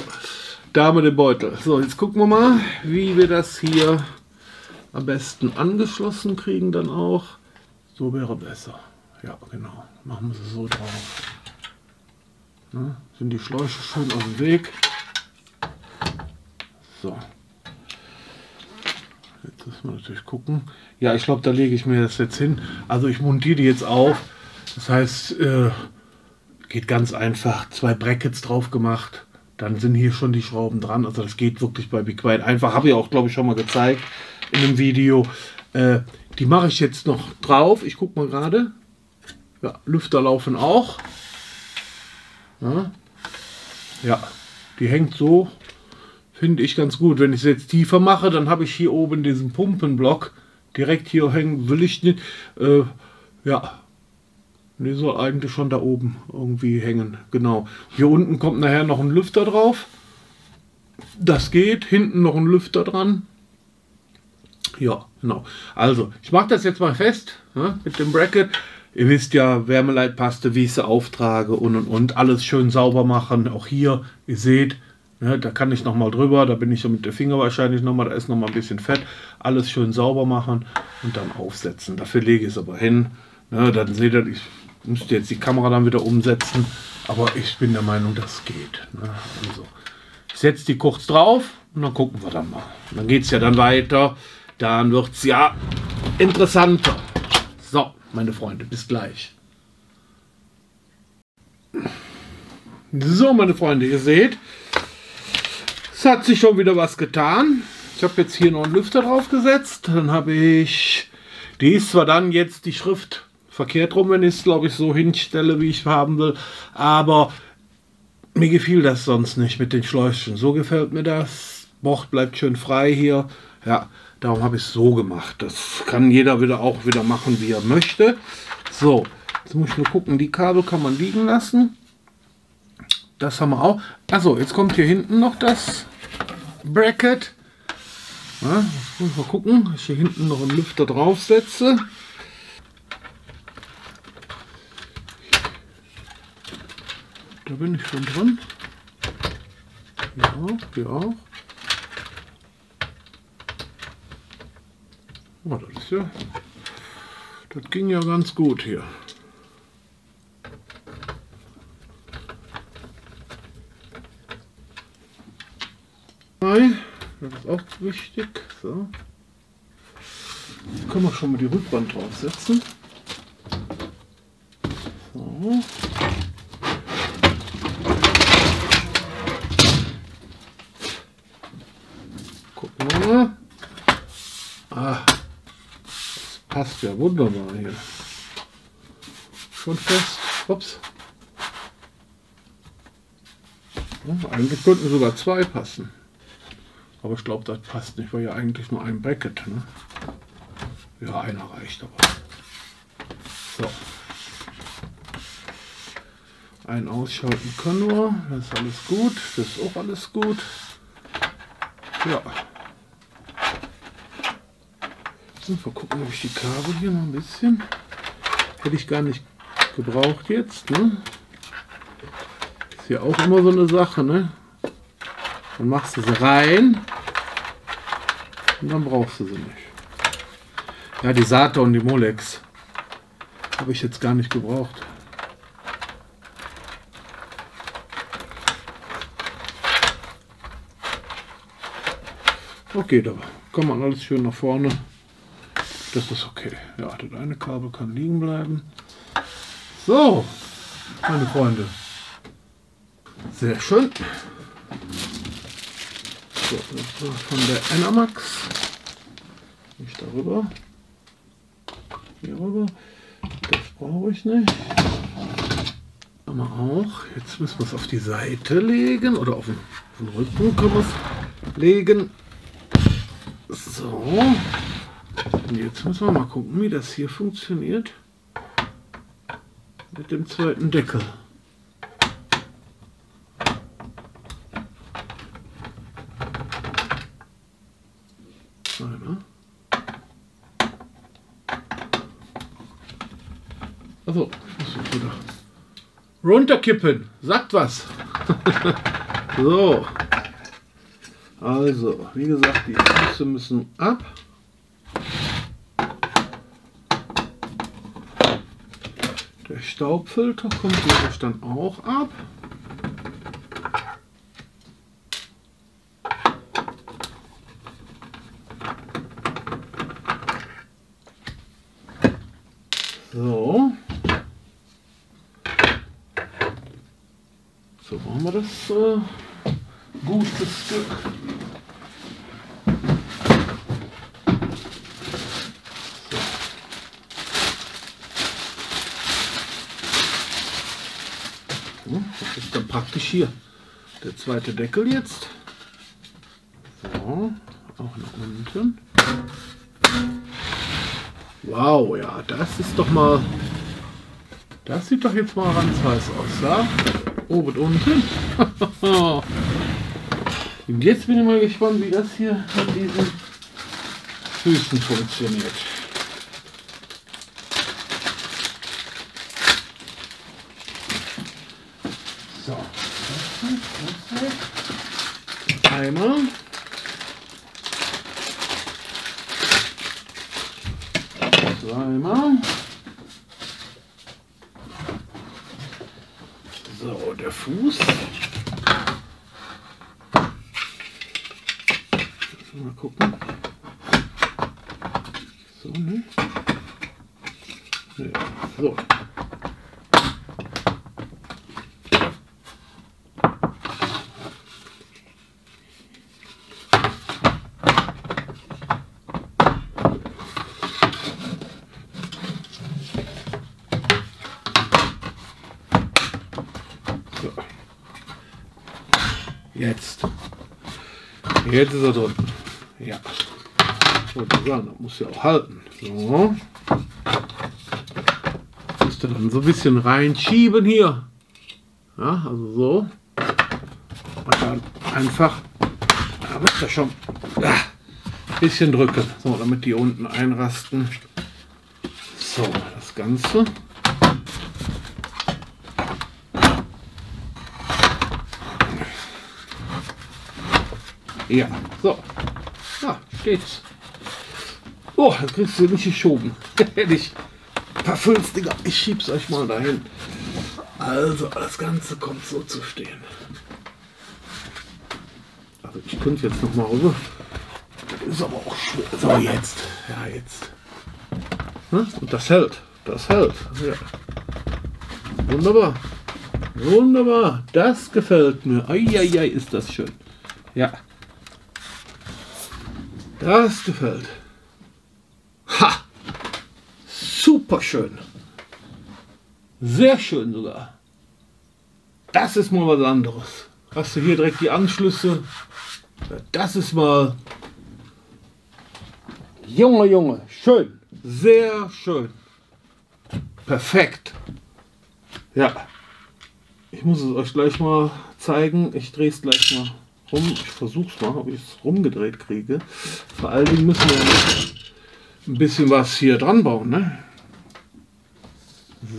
da haben wir den Beutel. So, jetzt gucken wir mal, wie wir das hier am besten angeschlossen kriegen dann auch. So wäre besser. Ja, genau. Machen wir sie so drauf. Ne? Sind die Schläuche schön auf dem Weg. So. Jetzt müssen wir natürlich gucken. Ja, ich glaube, da lege ich mir das jetzt hin. Also ich montiere die jetzt auf. Das heißt, äh, geht ganz einfach. Zwei Brackets drauf gemacht. Dann sind hier schon die Schrauben dran. Also das geht wirklich bei Be Quiet einfach. Habe ich auch, glaube ich, schon mal gezeigt in dem Video. Äh, die mache ich jetzt noch drauf. Ich gucke mal gerade. Ja, Lüfter laufen auch. Ja. ja, die hängt so, finde ich ganz gut. Wenn ich es jetzt tiefer mache, dann habe ich hier oben diesen Pumpenblock direkt hier hängen. Will ich nicht. Äh, ja, die soll eigentlich schon da oben irgendwie hängen. Genau. Hier unten kommt nachher noch ein Lüfter drauf. Das geht. Hinten noch ein Lüfter dran. Ja, genau. Also, ich mache das jetzt mal fest ne, mit dem Bracket. Ihr wisst ja, Wärmeleitpaste, wie ich sie auftrage und und und. Alles schön sauber machen. Auch hier, ihr seht, ne, da kann ich nochmal drüber. Da bin ich so mit dem Finger wahrscheinlich nochmal. Da ist nochmal ein bisschen Fett. Alles schön sauber machen und dann aufsetzen. Dafür lege ich es aber hin. Ne, dann seht ihr, ich müsste jetzt die Kamera dann wieder umsetzen. Aber ich bin der Meinung, das geht. Ne? Also, ich setze die kurz drauf und dann gucken wir dann mal. Dann geht es ja dann weiter dann wird es ja interessanter. Meine Freunde, bis gleich. So, meine Freunde, ihr seht, es hat sich schon wieder was getan. Ich habe jetzt hier noch einen Lüfter drauf gesetzt. Dann habe ich, die ist zwar dann jetzt die Schrift verkehrt rum, wenn ich es, glaube ich, so hinstelle, wie ich haben will. Aber mir gefiel das sonst nicht mit den Schläuchen. So gefällt mir das. Bocht bleibt schön frei hier. Ja, Darum habe ich es so gemacht. Das kann jeder wieder auch wieder machen, wie er möchte. So, jetzt muss ich nur gucken, die Kabel kann man liegen lassen. Das haben wir auch. Also, jetzt kommt hier hinten noch das Bracket. Ja, jetzt muss ich mal gucken, dass ich hier hinten noch einen Lüfter draufsetze. Da bin ich schon drin. Ja, hier auch. Oh, das ist ja. Das ging ja ganz gut hier. Das ist auch wichtig. So. Jetzt können wir schon mal die Rückwand draufsetzen. So. Gucken wir mal. Ah passt ja wunderbar hier. Schon fest. Ups. Ja, eigentlich könnten sogar zwei passen. Aber ich glaube, das passt nicht, weil ja eigentlich nur ein Bracket. Ne? Ja, einer reicht aber. So. Ein ausschalten können wir. Das ist alles gut. Das ist auch alles gut. Ja. Mal gucken, ob ich die Kabel hier noch ein bisschen. Hätte ich gar nicht gebraucht jetzt. Ne? Ist ja auch immer so eine Sache. Ne? Dann machst du sie rein und dann brauchst du sie nicht. Ja, die Sata und die Molex habe ich jetzt gar nicht gebraucht. Okay, da kann man alles schön nach vorne Das ist okay. Ja, das eine Kabel kann liegen bleiben. So, meine Freunde. Sehr schön. So, das war von der Enermax. Nicht darüber. Hier rüber. Das brauche ich nicht. Haben wir auch. Jetzt müssen wir es auf die Seite legen oder auf den, auf den Rücken können wir es legen. So. Und jetzt müssen wir mal gucken, wie das hier funktioniert. Mit dem zweiten Deckel. Also, wieder runterkippen. Sagt was. so. Also, wie gesagt, die Füße müssen ab. Der Staubfilter kommt natürlich dann auch ab. So. So machen wir das äh, gute Stück. So. Das hier der zweite Deckel jetzt. So, auch nach unten. Wow, ja, das ist doch mal. Das sieht doch jetzt mal ganz heiß aus, ja? Oben und unten. und jetzt bin ich mal gespannt, wie das hier an diesen Füßen funktioniert. So. Einmal. Zweimal. So, der Fuß. Mal gucken. So, ne? Ja, so. So. Jetzt. Jetzt ist er drin. Ja. Wollte sagen, das muss ja auch halten. So. Musst du dann so ein bisschen reinschieben hier. Ja, also so. Und dann einfach. Da muss er schon. Ja, ein bisschen drücken. So, damit die unten einrasten. So, das Ganze. Ja, so. Ja, steht's. Oh, das kriegst du nicht geschoben. Hätte ich verfünst, Digga. Ich schieb's euch mal dahin. Also, das Ganze kommt so zu stehen. Also, ich könnte jetzt noch mal rüber. Ist aber auch schwer. So, jetzt. Ja, jetzt. Hm? Und das hält. Das hält. Ja. Wunderbar. Wunderbar. Das gefällt mir. Eieiei, ist das schön. Ja. Das gefällt. Ha! Super schön. Sehr schön sogar. Das ist mal was anderes. Hast du hier direkt die Anschlüsse? Das ist mal. Junge, Junge, schön. Sehr schön. Perfekt. Ja. Ich muss es euch gleich mal zeigen. Ich drehe es gleich mal rum. Ich versuche es mal, ob ich es rumgedreht kriege. Vor allen Dingen müssen wir ein bisschen was hier dran bauen. Ne?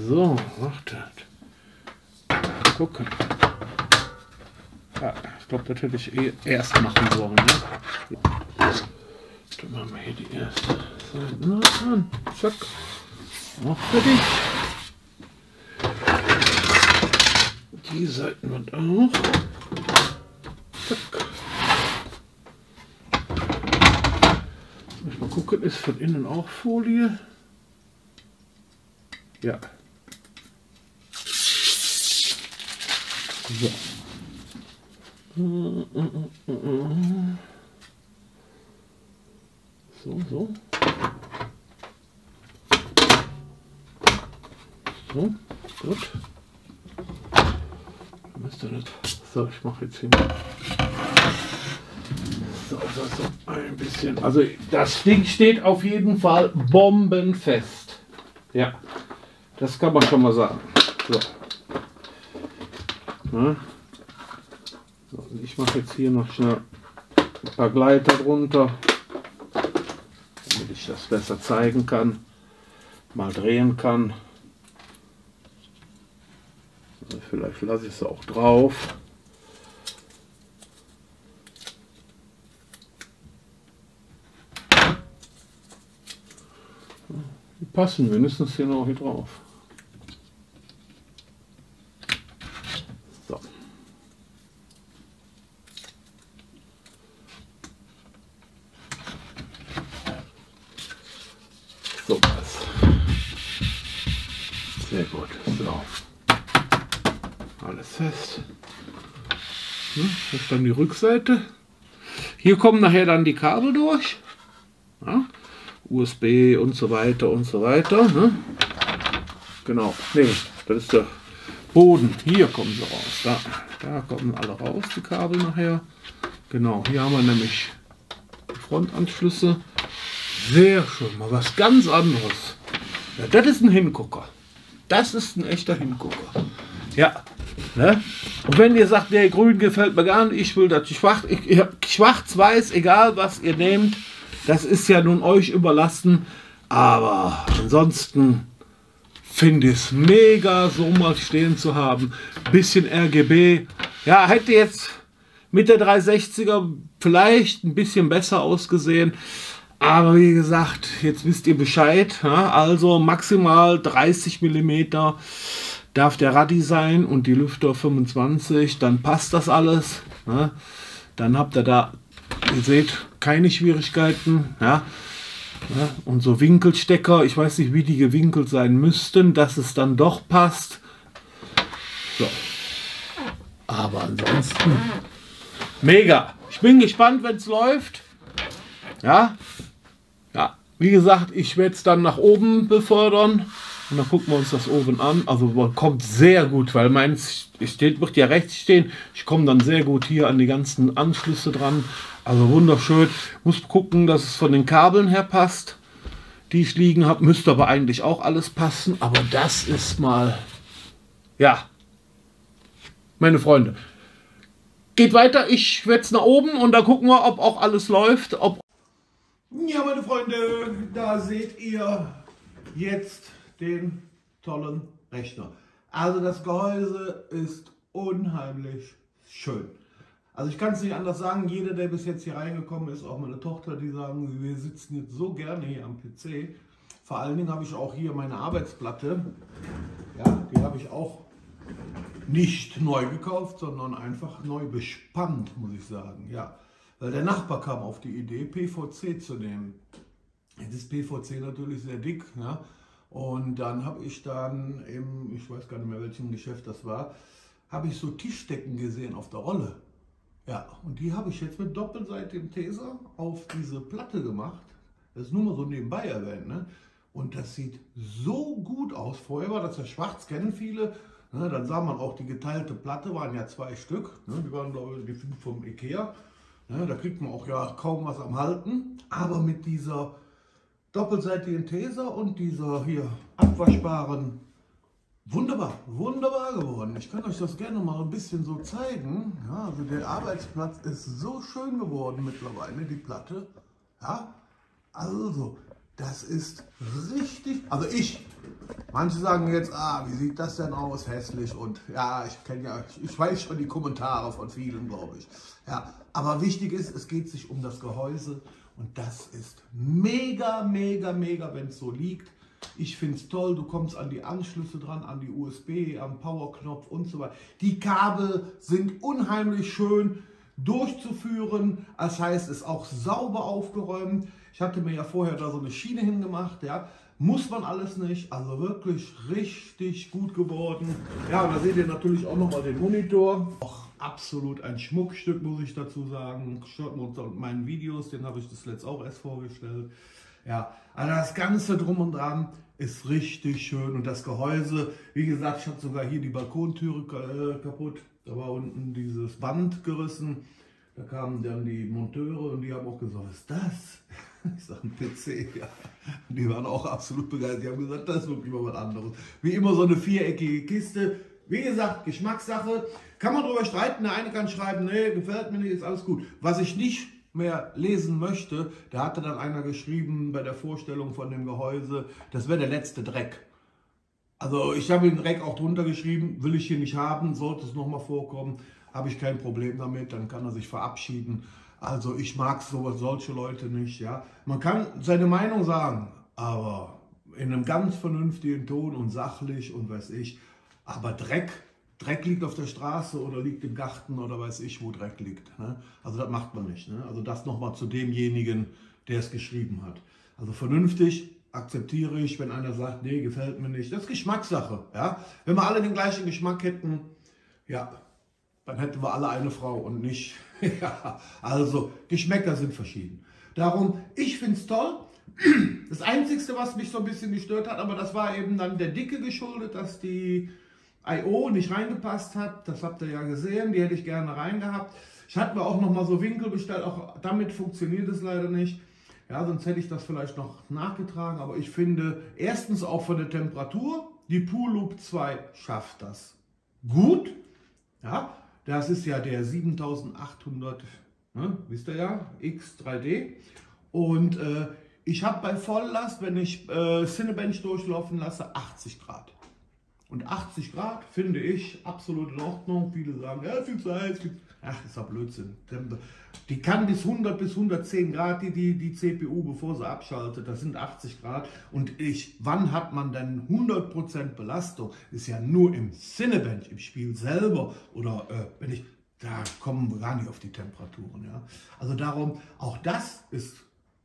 So, wartet. Gucken. Ja, ich glaube, das hätte ich eh erst machen sollen. Ne? Dann machen wir hier die erste Seite. Dran. Zack. Auch fertig. Die Seiten wird auch. Mal gucken, ist von innen auch Folie? Ja. So. So, so. So, gut. Müsste nicht. So, ich mache jetzt hin. So, so, so, ein bisschen. Also das Ding steht auf jeden Fall bombenfest. Ja, das kann man schon mal sagen. So. So, ich mache jetzt hier noch schnell ein paar Gleiter drunter, damit ich das besser zeigen kann, mal drehen kann. Vielleicht lasse ich es auch drauf. Passen mindestens hier noch hier drauf. So. So was. Sehr gut. Alles fest. Hm, das ist dann die Rückseite. Hier kommen nachher dann die Kabel durch. Ja. USB und so weiter und so weiter. Ne? Genau, nee, das ist der Boden. Hier kommen sie raus. Da, da kommen alle raus, die Kabel nachher. Genau, hier haben wir nämlich die Frontanschlüsse. Sehr schön, mal was ganz anderes. Ja, das ist ein Hingucker. Das ist ein echter Hingucker. Ja, ne? Und wenn ihr sagt, der grün gefällt mir gar nicht, ich will das schwarz-weiß, egal was ihr nehmt, das ist ja nun euch überlassen. Aber ansonsten finde ich es mega, so mal stehen zu haben. Bisschen RGB. Ja, hätte jetzt mit der 360er vielleicht ein bisschen besser ausgesehen. Aber wie gesagt, jetzt wisst ihr Bescheid. Ja? Also maximal 30 mm darf der Raddi sein und die Lüfter 25. Dann passt das alles. Ja? Dann habt ihr da, ihr seht, keine Schwierigkeiten. Ja? ja? Und so Winkelstecker, ich weiß nicht, wie die gewinkelt sein müssten, dass es dann doch passt. So. Aber ansonsten mega. Ich bin gespannt, wenn es läuft. Ja, ja. Wie gesagt, ich werde es dann nach oben befördern. Und dann gucken wir uns das oben an. Also man kommt sehr gut, weil meins steht, wird ja rechts stehen. Ich komme dann sehr gut hier an die ganzen Anschlüsse dran. Also wunderschön. Muss gucken, dass es von den Kabeln her passt, die ich liegen habe. Müsste aber eigentlich auch alles passen. Aber das ist mal, ja, meine Freunde. Geht weiter, ich werde es nach oben und da gucken wir, ob auch alles läuft. Ob ja, meine Freunde, da seht ihr jetzt den tollen Rechner. Also das Gehäuse ist unheimlich schön. Also ich kann es nicht anders sagen, jeder, der bis jetzt hier reingekommen ist, auch meine Tochter, die sagen, wir sitzen jetzt so gerne hier am PC. Vor allen Dingen habe ich auch hier meine Arbeitsplatte. Ja, die habe ich auch nicht neu gekauft, sondern einfach neu bespannt, muss ich sagen. Ja, weil der Nachbar kam auf die Idee, PVC zu nehmen. Jetzt ist PVC natürlich sehr dick. Ja? Und dann habe ich dann im, ich weiß gar nicht mehr welchem Geschäft das war, habe ich so Tischdecken gesehen auf der Rolle. Ja, und die habe ich jetzt mit doppelseitigem Taser auf diese Platte gemacht. Das ist nur mal so nebenbei erwähnt. Ne? Und das sieht so gut aus. Vorher war das ja schwarz, kennen viele. Ne? Dann sah man auch die geteilte Platte, waren ja zwei Stück. Ne? Die waren, glaube ich, die vom Ikea. Ne? Da kriegt man auch ja kaum was am Halten. Aber mit dieser doppelseitigen Taser und dieser hier abwaschbaren Wunderbar, wunderbar geworden. Ich kann euch das gerne mal ein bisschen so zeigen. Ja, also der Arbeitsplatz ist so schön geworden mittlerweile, die Platte. Ja, also das ist richtig, also ich, manche sagen jetzt, ah, wie sieht das denn aus, hässlich und ja, ich kenne ja, ich weiß schon die Kommentare von vielen, glaube ich. Ja, aber wichtig ist, es geht sich um das Gehäuse und das ist mega, mega, mega, wenn es so liegt. Ich finde es toll, du kommst an die Anschlüsse dran, an die USB, am Powerknopf und so weiter. Die Kabel sind unheimlich schön durchzuführen. Das heißt, es ist auch sauber aufgeräumt. Ich hatte mir ja vorher da so eine Schiene hingemacht, ja. Muss man alles nicht, also wirklich richtig gut geworden. Ja, und da seht ihr natürlich auch nochmal den Monitor. Auch absolut ein Schmuckstück, muss ich dazu sagen. Schaut mal unter meinen Videos, den habe ich das letzte auch erst vorgestellt. Ja, also das Ganze drum und dran ist richtig schön und das Gehäuse, wie gesagt, ich habe sogar hier die Balkontüre äh, kaputt. Da war unten dieses Band gerissen. Da kamen dann die Monteure und die haben auch gesagt, was ist das? Ich sage, ein PC, ja. Die waren auch absolut begeistert. Die haben gesagt, das ist wirklich mal was anderes. Wie immer so eine viereckige Kiste. Wie gesagt, Geschmackssache. Kann man darüber streiten. Der eine kann schreiben, nee, gefällt mir nicht, ist alles gut. Was ich nicht mehr lesen möchte, da hatte dann einer geschrieben bei der Vorstellung von dem Gehäuse, das wäre der letzte Dreck. Also ich habe den Dreck auch drunter geschrieben, will ich hier nicht haben, sollte es nochmal vorkommen, habe ich kein Problem damit, dann kann er sich verabschieden. Also ich mag sowas, solche Leute nicht. Ja, Man kann seine Meinung sagen, aber in einem ganz vernünftigen Ton und sachlich und weiß ich. Aber Dreck, Dreck liegt auf der Straße oder liegt im Garten oder weiß ich, wo Dreck liegt. Ne? Also das macht man nicht. Ne? Also das nochmal zu demjenigen, der es geschrieben hat. Also vernünftig akzeptiere ich, wenn einer sagt, nee, gefällt mir nicht. Das ist Geschmackssache. Ja? Wenn wir alle den gleichen Geschmack hätten, ja, dann hätten wir alle eine Frau und nicht. ja, also Geschmäcker sind verschieden. Darum, ich finde es toll. Das Einzige, was mich so ein bisschen gestört hat, aber das war eben dann der Dicke geschuldet, dass die I.O. nicht reingepasst hat. Das habt ihr ja gesehen, die hätte ich gerne reingehabt. Ich hatte mir auch noch mal so Winkel bestellt, auch damit funktioniert es leider nicht. Ja, sonst hätte ich das vielleicht noch nachgetragen, aber ich finde erstens auch von der Temperatur, die Pool Loop 2 schafft das gut. Ja, das ist ja der 7800, ne, wisst ihr ja, X3D. Und äh, ich habe bei Volllast, wenn ich äh, Cinebench durchlaufen lasse, 80 Grad. Und 80 Grad finde ich absolut in Ordnung. Viele sagen, ja, viel zu heiß. Ach, ist doch Blödsinn. Die kann bis 100 bis 110 Grad, die, die, die CPU, bevor sie abschaltet. Das sind 80 Grad. Und ich, wann hat man denn 100% Belastung? Ist ja nur im Cinebench, im Spiel selber. Oder äh, wenn ich, da kommen wir gar nicht auf die Temperaturen. Ja? Also darum, auch das ist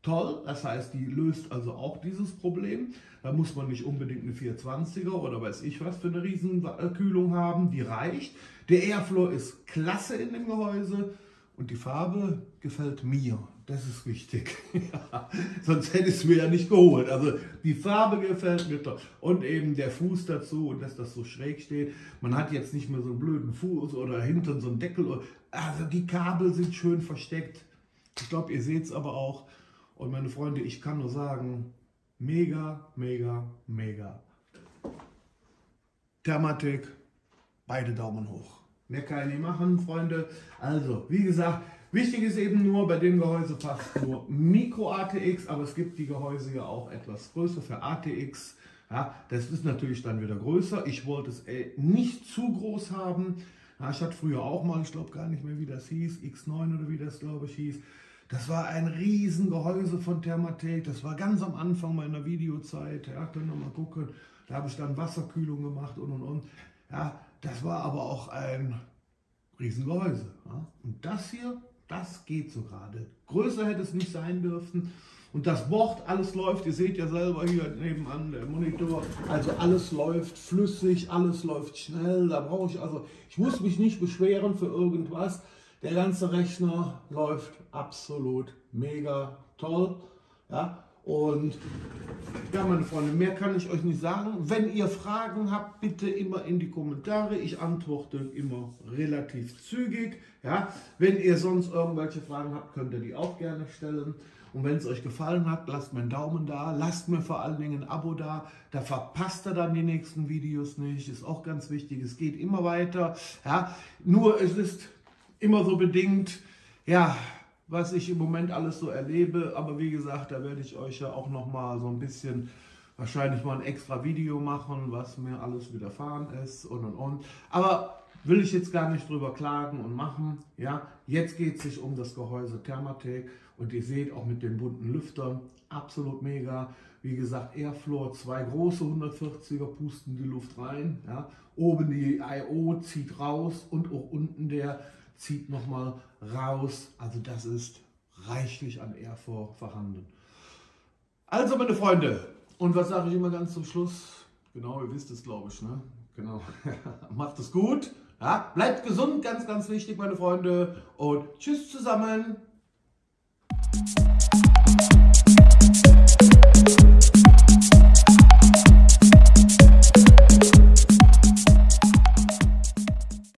toll. Das heißt, die löst also auch dieses Problem. Da muss man nicht unbedingt eine 420er oder weiß ich was für eine Riesenkühlung haben. Die reicht. Der Airflow ist klasse in dem Gehäuse und die Farbe gefällt mir. Das ist wichtig. ja, sonst hätte ich es mir ja nicht geholt. Also die Farbe gefällt mir toll. Und eben der Fuß dazu und dass das so schräg steht. Man hat jetzt nicht mehr so einen blöden Fuß oder hinten so einen Deckel. Also die Kabel sind schön versteckt. Ich glaube, ihr seht es aber auch. Und meine Freunde, ich kann nur sagen, mega, mega, mega. Thermatik, beide Daumen hoch. Mehr kann ich nicht machen, Freunde. Also, wie gesagt, wichtig ist eben nur, bei dem Gehäuse passt nur Micro ATX, aber es gibt die Gehäuse ja auch etwas größer für ATX. Ja, das ist natürlich dann wieder größer. Ich wollte es äh, nicht zu groß haben. Ja, ich hatte früher auch mal, ich glaube gar nicht mehr, wie das hieß, X9 oder wie das glaube ich hieß. Das war ein riesen Gehäuse von Thermatek. Das war ganz am Anfang meiner Videozeit. Ja, könnt ihr mal gucken. Da habe ich dann Wasserkühlung gemacht und und und. Ja, das war aber auch ein Riesengehäuse. Ja. Und das hier, das geht so gerade. Größer hätte es nicht sein dürfen. Und das Board, alles läuft, ihr seht ja selber hier nebenan der Monitor, also alles läuft flüssig, alles läuft schnell, da brauche ich also, ich muss mich nicht beschweren für irgendwas. Der ganze Rechner läuft absolut mega toll. Ja, und ja, meine Freunde, mehr kann ich euch nicht sagen. Wenn ihr Fragen habt, bitte immer in die Kommentare. Ich antworte immer relativ zügig. Ja, wenn ihr sonst irgendwelche Fragen habt, könnt ihr die auch gerne stellen. Und wenn es euch gefallen hat, lasst mir einen Daumen da. Lasst mir vor allen Dingen ein Abo da. Da verpasst ihr dann die nächsten Videos nicht. Ist auch ganz wichtig. Es geht immer weiter. Ja, nur es ist immer so bedingt, ja, was ich im Moment alles so erlebe. Aber wie gesagt, da werde ich euch ja auch noch mal so ein bisschen wahrscheinlich mal ein extra Video machen, was mir alles widerfahren ist und und und. Aber will ich jetzt gar nicht drüber klagen und machen. Ja, jetzt geht es sich um das Gehäuse Thermatek und ihr seht auch mit den bunten Lüftern, absolut mega. Wie gesagt, Airflow, zwei große 140er pusten die Luft rein. Ja. Oben die I.O. zieht raus und auch unten der zieht nochmal raus. Also das ist reichlich an Airflow vorhanden. Also meine Freunde, und was sage ich immer ganz zum Schluss? Genau, ihr wisst es, glaube ich. Ne? Genau. Macht es gut. Ja? Bleibt gesund, ganz, ganz wichtig, meine Freunde. Und tschüss zusammen.